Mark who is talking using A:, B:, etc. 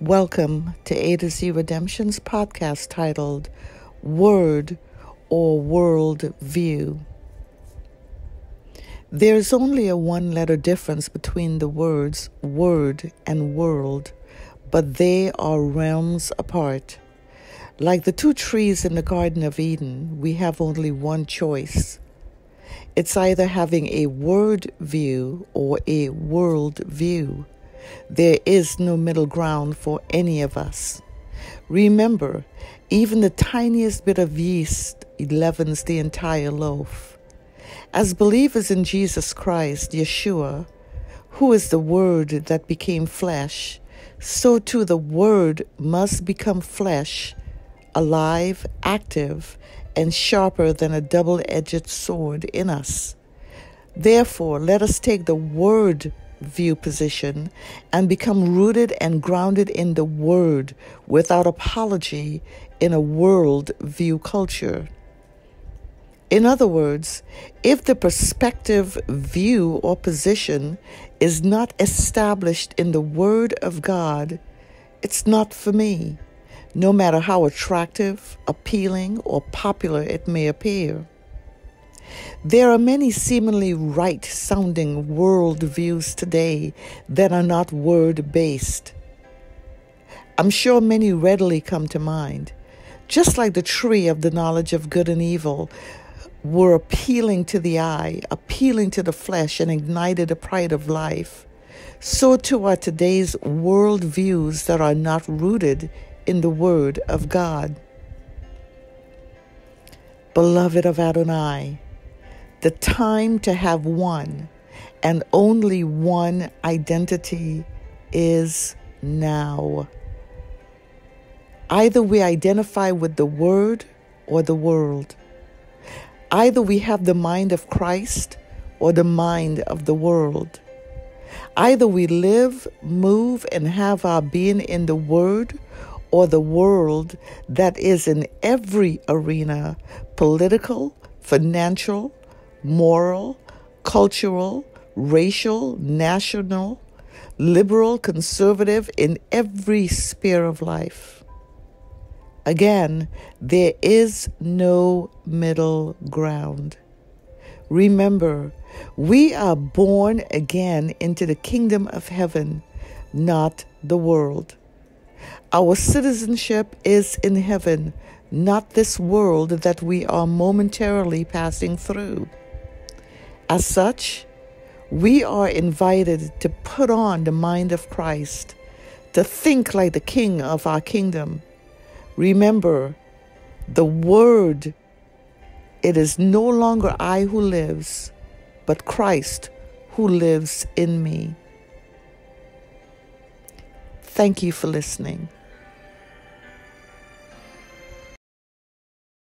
A: Welcome to A to Z Redemption's podcast titled Word or World View. There's only a one letter difference between the words word and world, but they are realms apart. Like the two trees in the Garden of Eden, we have only one choice. It's either having a word view or a world view. There is no middle ground for any of us. Remember, even the tiniest bit of yeast leavens the entire loaf. As believers in Jesus Christ, Yeshua, who is the Word that became flesh, so too the Word must become flesh, alive, active, and sharper than a double edged sword in us. Therefore, let us take the Word view position and become rooted and grounded in the Word without apology in a world view culture. In other words, if the perspective, view, or position is not established in the Word of God, it's not for me, no matter how attractive, appealing, or popular it may appear. There are many seemingly right sounding world views today that are not word based. I'm sure many readily come to mind. Just like the tree of the knowledge of good and evil were appealing to the eye, appealing to the flesh, and ignited the pride of life, so too are today's world views that are not rooted in the Word of God. Beloved of Adonai, the time to have one and only one identity is now. Either we identify with the Word or the world. Either we have the mind of Christ or the mind of the world. Either we live, move, and have our being in the Word or the world that is in every arena political, financial, moral, cultural, racial, national, liberal, conservative, in every sphere of life. Again, there is no middle ground. Remember, we are born again into the kingdom of heaven, not the world. Our citizenship is in heaven, not this world that we are momentarily passing through. As such, we are invited to put on the mind of Christ, to think like the King of our kingdom. Remember, the Word, it is no longer I who lives, but Christ who lives in me. Thank you for listening.